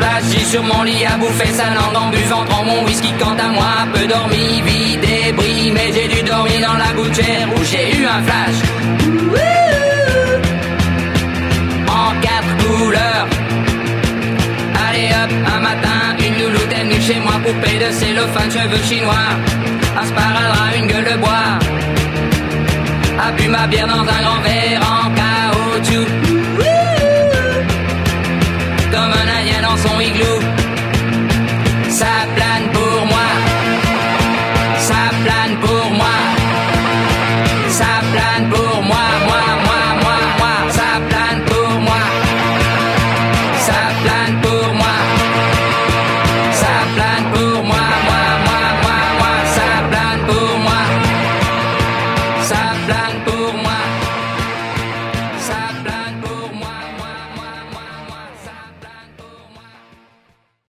un splash, j'ai sur mon lit à bouffer sa langue en buvant mon whisky quant à moi, peu dormi, vie débris, mais j'ai dû dormir dans la gouttière où j'ai eu un flash. En quatre couleurs. Allez hop, un matin, une louloute est chez moi, poupée de cellophane, cheveux chinois, un sparadrap, une gueule de bois. A bu ma bière dans un grand verre en son igloo.